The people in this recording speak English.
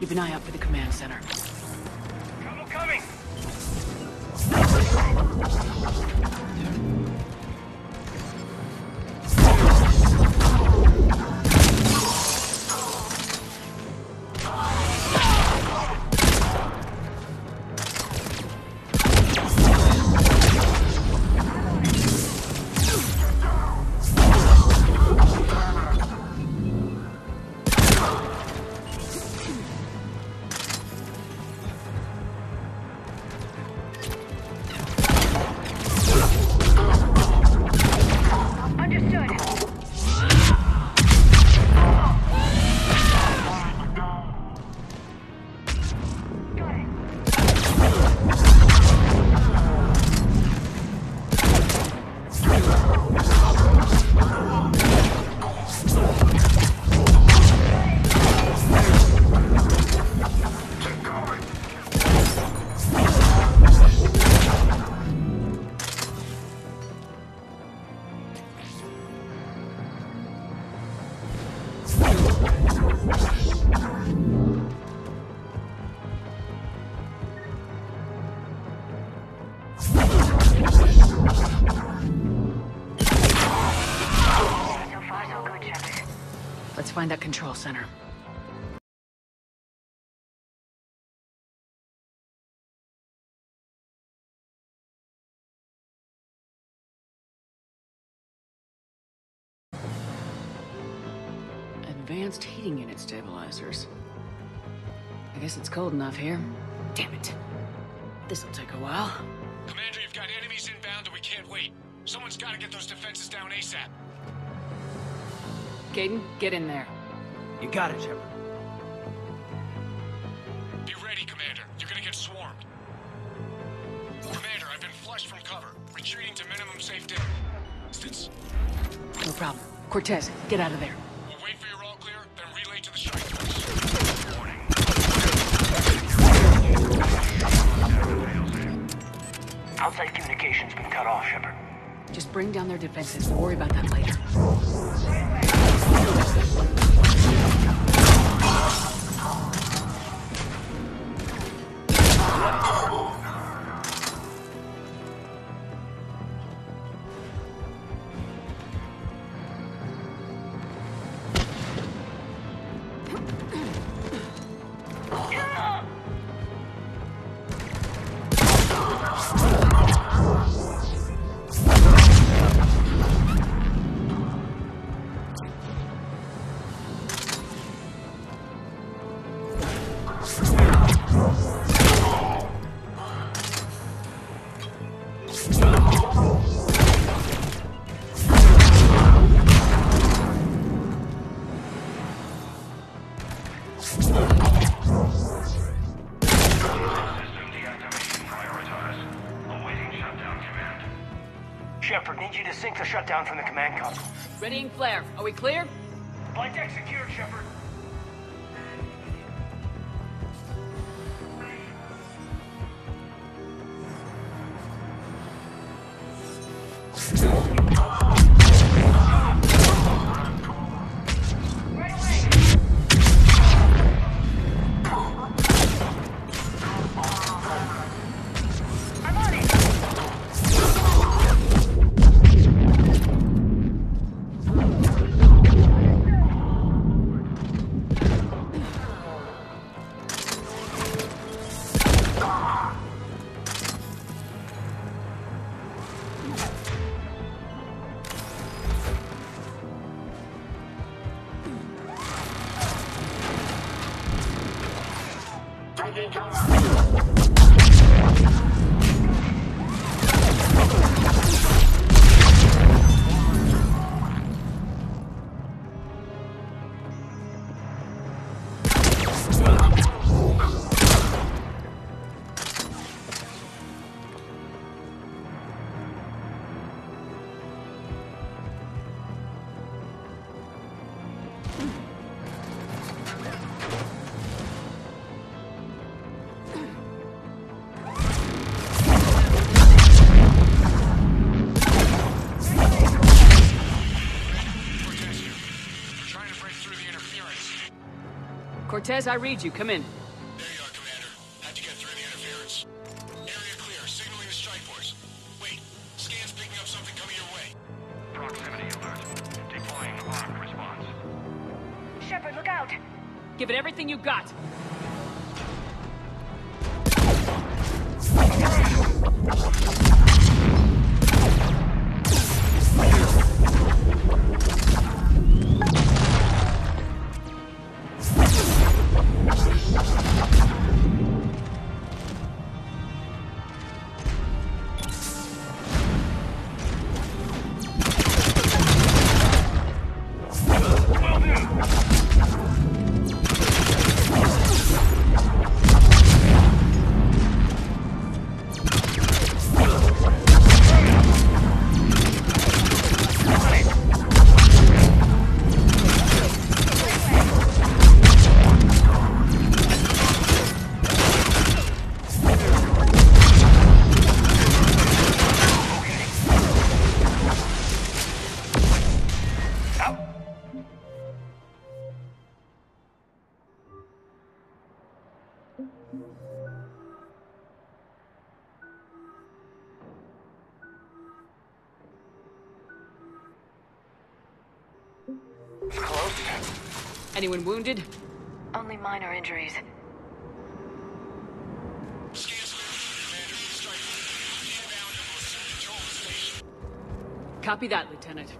Keep an eye out for the command center. Trouble coming! Let's find that control center. Advanced heating unit stabilizers. I guess it's cold enough here. Damn it. This'll take a while. Commander, you've got enemies inbound and we can't wait. Someone's got to get those defenses down ASAP. Kaidan, get in there. You got it, Shepard. Be ready, Commander. You're gonna get swarmed. Commander, I've been flushed from cover. Retreating to minimum safe distance. No problem. Cortez, get out of there. Outside communications been cut off, Shepard. Just bring down their defenses. We'll worry about that later. Shepard, need you to sync the shutdown from the command console. Readying flare. Are we clear? Flight deck secured, Shepard. Cortez, I read you. Come in. There you are, Commander. Had to get through the interference. Area clear. Signaling the strike force. Wait. Scan's picking up something coming your way. Proximity alert. Deploying armed response. Shepard, look out! Give it everything you got. Anyone wounded? Only minor injuries. Scan's clear. Commander. Strike force. Inbound and will assume control of the station. Copy that, Lieutenant.